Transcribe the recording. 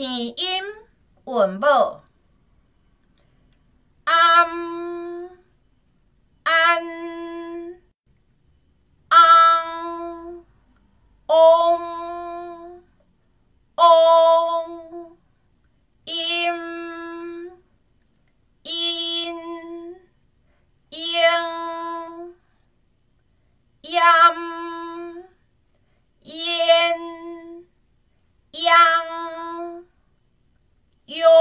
语音文物 Yo